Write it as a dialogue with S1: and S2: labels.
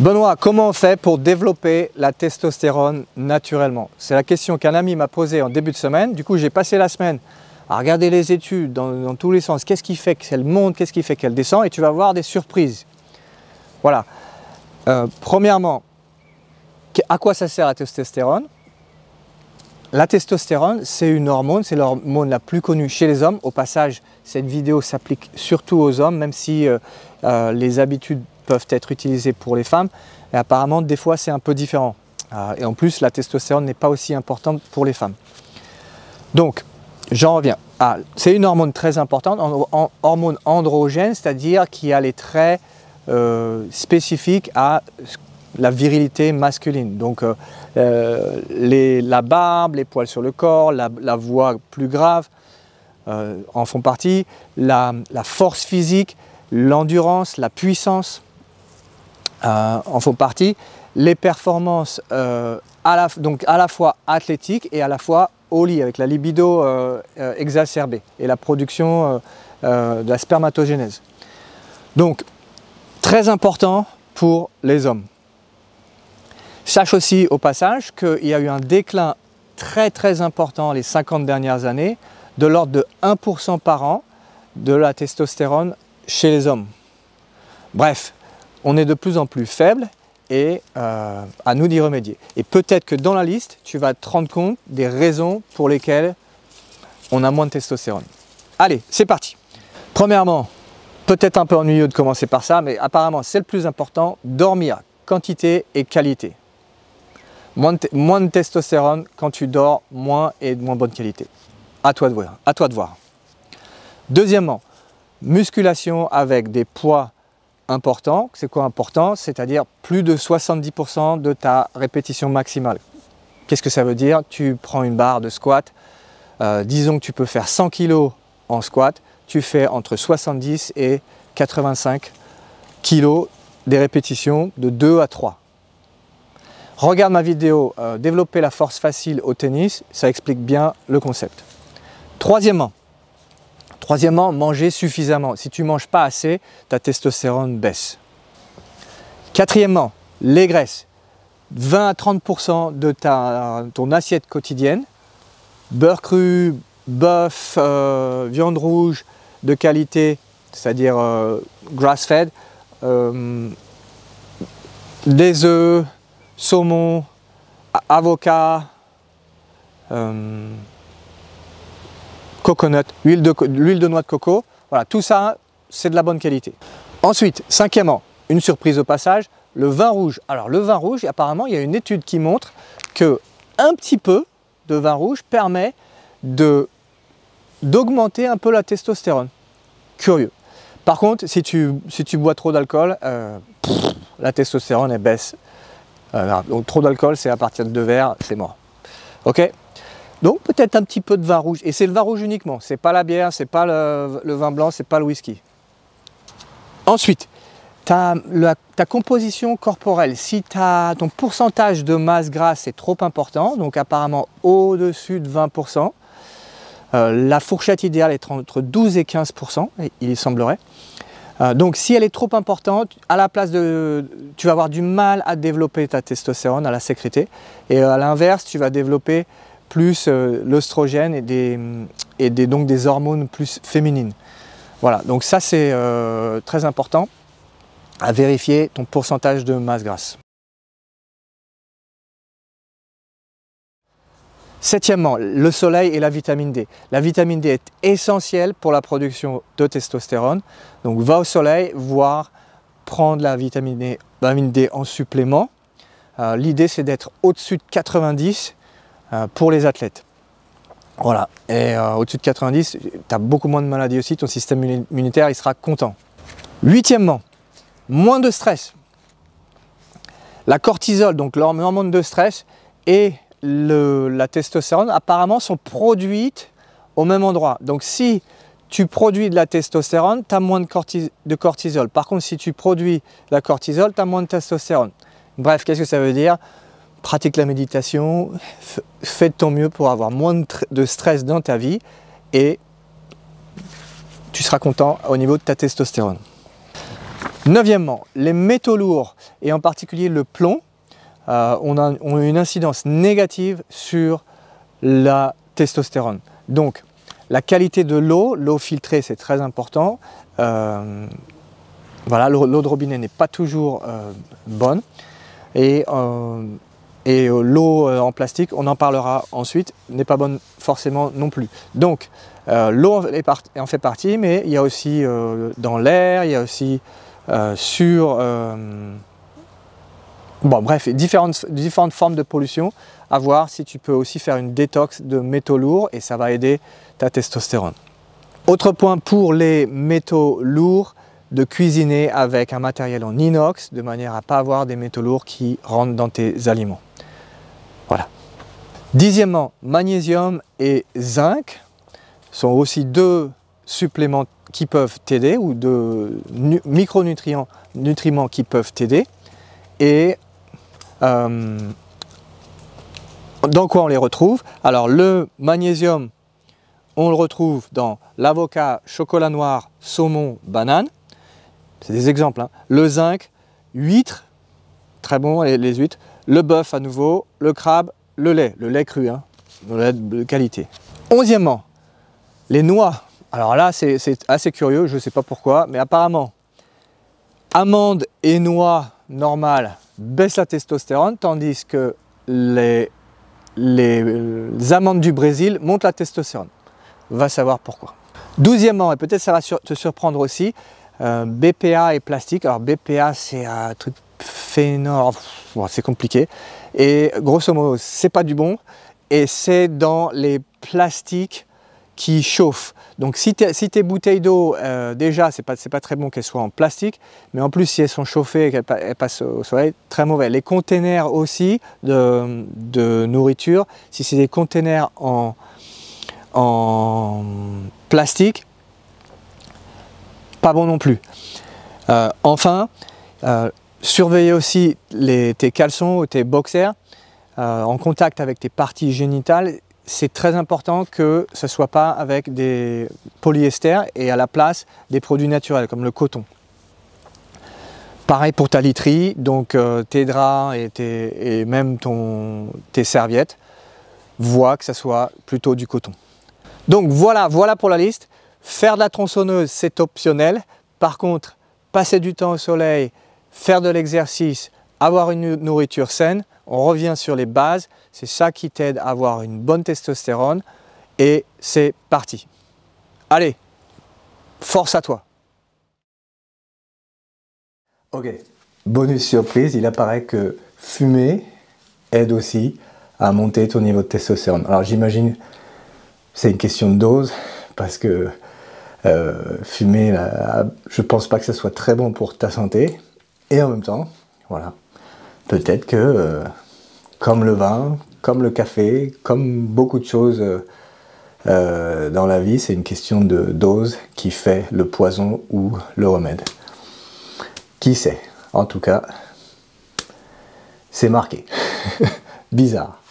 S1: Benoît, comment on fait pour développer la testostérone naturellement? C'est la question qu'un ami m'a posée en début de semaine. Du coup, j'ai passé la semaine à regarder les études dans, tous les sens. Qu'est-ce qui fait qu'elle monte? Qu'est-ce qui fait qu'elle descend? Et tu vas voir des surprises. Voilà. Euh, premièrement, à quoi ça sert la testostérone? La testostérone, c'est une hormone, c'est l'hormone la plus connue chez les hommes. Au passage, cette vidéo s'applique surtout aux hommes, même si euh, euh, les habitudes peuvent être utilisées pour les femmes. Et apparemment, des fois, c'est un peu différent. Euh, et en plus, la testostérone n'est pas aussi importante pour les femmes. Donc, j'en reviens. Ah, c'est une hormone très importante, en, hormone androgène, c'est-à-dire qui a les traits euh, spécifiques à la virilité masculine. Donc, euh, la barbe, les poils sur le corps, la, voix plus grave en font partie, la force physique, l'endurance, la puissance, euh, en font partie. Les performances euh, à, la, à la fois athlétiques et à la fois au lit, avec la libido euh, exacerbée et la production de la spermatogénèse. Donc, très important pour les hommes. Sache aussi au passage qu'il y a eu un déclin très très important les 50 dernières années, de l'ordre de 1% par an de la testostérone chez les hommes. Bref, on est de plus en plus faible et euh, à nous d'y remédier. Et peut-être que dans la liste, tu vas te rendre compte des raisons pour lesquelles on a moins de testostérone. Allez, c'est parti. Premièrement, peut-être un peu ennuyeux de commencer par ça, mais apparemment c'est le plus important, dormir, quantité et qualité. Moins de, moins testostérone quand tu dors, moins et de moins bonne qualité. À toi de voir. À toi de voir. Deuxièmement, musculation avec des poids important. C'est quoi important? C'est-à-dire plus de 70% de ta répétition maximale. Qu'est-ce que ça veut dire? Tu prends une barre de squat, euh, disons que tu peux faire 100 kg en squat, tu fais entre 70 et 85 kg des répétitions de 2 à 3. Regarde ma vidéo euh, Développer la force facile au tennis, ça explique bien le concept. Troisièmement, Troisièmement, manger suffisamment. Si tu ne manges pas assez, ta testostérone baisse. Quatrièmement, les graisses. 20 à 30% de ta, ton assiette quotidienne. Beurre cru, bœuf, euh, viande rouge de qualité, c'est-à-dire euh, grass-fed, euh, des œufs, saumon, avocat, coconut, l'huile de, de noix de coco. Voilà, tout ça, c'est de la bonne qualité. Ensuite, cinquièmement, une surprise au passage, le vin rouge. Alors le vin rouge, apparemment, il y a une étude qui montre que un petit peu de vin rouge permet d'augmenter un peu la testostérone. Curieux. Par contre, si tu, si tu bois trop d'alcool, euh, la testostérone elle baisse. Euh, donc trop d'alcool, c'est à partir de deux verres, c'est mort. Ok? Donc peut-être un petit peu de vin rouge. Et c'est le vin rouge uniquement. C'est pas la bière, c'est pas le, vin blanc, c'est pas le whisky. Ensuite, ta, composition corporelle, si ton pourcentage de masse grasse est trop important, donc apparemment au-dessus de 20%, euh, la fourchette idéale est entre 12 et 15%, il semblerait. Euh, donc si elle est trop importante, à la place de, tu vas avoir du mal à développer ta testostérone, à la sécréter, et à l'inverse, tu vas développer plus euh, l'oestrogène et, des, et des, donc des hormones plus féminines. Voilà, donc ça c'est euh, très important à vérifier ton pourcentage de masse grasse. Septièmement, le soleil et la vitamine D. La vitamine D est essentielle pour la production de testostérone. Donc va au soleil, voire prendre la vitamine D, en supplément. Euh, l'idée c'est d'être au-dessus de 90 euh, pour les athlètes. Voilà, et euh, au-dessus de 90, tu as beaucoup moins de maladies aussi, ton système immunitaire il sera content. Huitièmement, moins de stress. La cortisol, donc l'hormone de stress, et la testostérone apparemment sont produites au même endroit. Donc si tu produis de la testostérone, tu as moins de, de, cortisol. Par contre, si tu produis de la cortisol, tu as moins de testostérone. Bref, qu'est-ce que ça veut dire? Pratique la méditation, fais de ton mieux pour avoir moins de stress dans ta vie et tu seras content au niveau de ta testostérone. Neuvièmement, les métaux lourds, et en particulier le plomb, euh, ont, une incidence négative sur la testostérone. Donc, la qualité de l'eau, l'eau filtrée, c'est très important. Euh, voilà, l'eau de robinet n'est pas toujours euh, bonne. Et, et l'eau en plastique, on en parlera ensuite, n'est pas bonne forcément non plus. Donc, l'eau en fait partie, mais il y a aussi dans l'air, il y a aussi sur Bon, bref, différentes, différentes formes de pollution, à voir si tu peux aussi faire une détox de métaux lourds et ça va aider ta testostérone. Autre point pour les métaux lourds, de cuisiner avec un matériel en inox de manière à ne pas avoir des métaux lourds qui rentrent dans tes aliments. Voilà. Dixièmement, magnésium et zinc sont aussi deux suppléments qui peuvent t'aider ou deux micronutriments nutriments qui peuvent t'aider. Et euh, dans quoi on les retrouve? Alors le magnésium, on le retrouve dans l'avocat, chocolat noir, saumon, banane. C'est des exemples. Hein. Le zinc, huîtres, très bon les, huîtres. Le bœuf à nouveau, le crabe, le lait, le lait cru, hein, le lait de qualité. Onzièmement, les noix. Alors là, c'est assez curieux, je ne sais pas pourquoi, mais apparemment, amandes et noix normales baisse la testostérone, tandis que les, les, amandes du Brésil montent la testostérone. Va savoir pourquoi. Douzièmement, et peut-être ça va te surprendre aussi, euh, BPA et plastique. Alors BPA c'est un truc phénol, c'est compliqué. Et grosso modo, c'est pas du bon. Et c'est dans les plastiques qui chauffent. Donc si, tes bouteilles d'eau, euh, déjà, c'est pas, pas très bon qu'elles soient en plastique, mais en plus si elles sont chauffées et qu'elles passent au soleil, très mauvais. Les containers aussi de, nourriture, si c'est des containers en, en plastique, pas bon non plus. Euh, enfin, euh, surveillez aussi tes caleçons ou tes boxers en contact avec tes parties génitales c'est très important que ce ne soit pas avec des polyester et à la place des produits naturels comme le coton. Pareil pour ta literie, donc euh, tes draps et, même tes serviettes, vois que ce soit plutôt du coton. Donc voilà, voilà pour la liste. Faire de la tronçonneuse, c'est optionnel. Par contre, passer du temps au soleil, faire de l'exercice, avoir une nourriture saine, on revient sur les bases, c'est ça qui t'aide à avoir une bonne testostérone et c'est parti. Allez, force à toi. Ok, bonus surprise, il apparaît que fumer aide aussi à monter ton niveau de testostérone. Alors j'imagine c'est une question de dose parce que euh, fumer, je pense pas que ce soit très bon pour ta santé et en même temps, voilà, peut-être que, euh, comme le vin, comme le café, comme beaucoup de choses euh, euh, dans la vie, c'est une question de dose qui fait le poison ou le remède. Qui sait? En tout cas, c'est marqué. Bizarre.